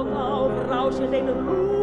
stront ze auf, rausche.